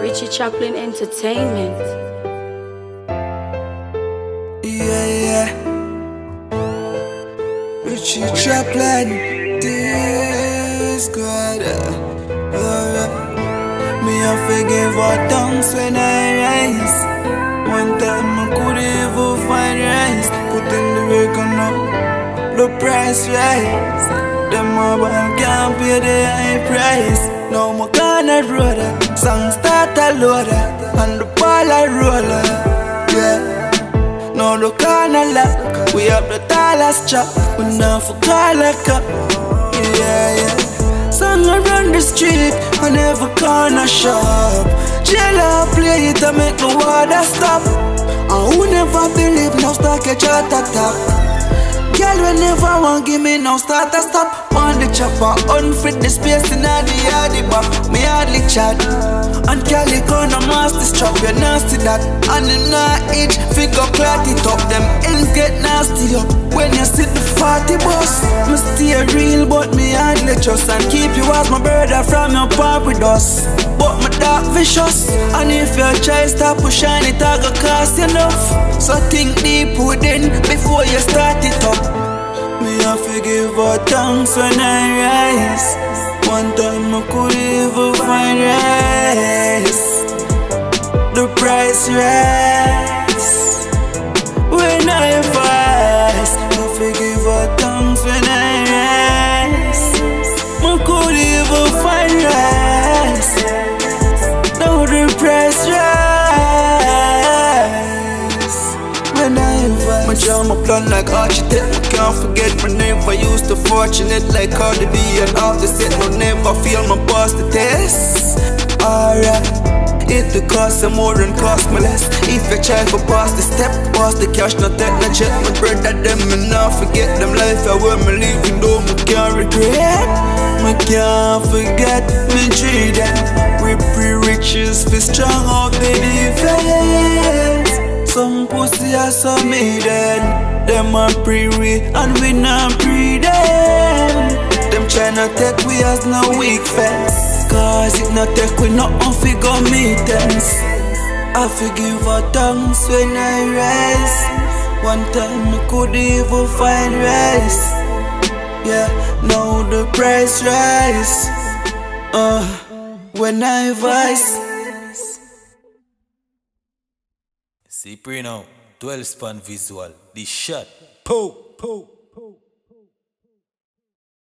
Richie Chaplin Entertainment. Yeah, yeah. Richie Chaplin, this good. Uh, uh, me I forgive her tongues when I rise. One time I could even find rise. Put in the work on now, the price rise. Them mobile can't pay the high price. No more gonna roller, song start a loader, and the ball a roller. Yeah. No the corner lock We have the dollars chop. We now for color cup. Yeah, yeah. Song around the street. I never corner shop. Jello play it to make the water stop. And who never believe no stock a chat attack Girl we never want give me no start to stop chopper. Unfit the space in the yardy back Me hardly chat. And gonna master strap. You nasty that. And them not itch. Figure clot it up. Them ends get nasty up When you sit the 40 bus Me stay real but me hardly trust. And keep you as my brother from your part with us But my dark vicious. And if you try stop pushing it I go cost enough. So think deep within before you start forgive her thanks when I rise One time I could even find rise The price rise When I My draw my like architect I can't forget my name I used to fortunate like Cardi B and off the set No never feel my boss the test Alright it the cost some more than cost me less If you try for pass the step, pass the cash, not take no check My brother them and not forget them life I will me living though me can't regret. Me can't forget me dream We pre riches for strong oh, out the are some maiden Them are pre-we and we not pre them Them tryna take we as no weak fence. Cause it not take we nothing fi go meetings I forgive her thanks when I rise One time I could even find rest. Yeah, now the price rise. Uh, when I vice. See, pre 12 span visual. The shot. Po, po.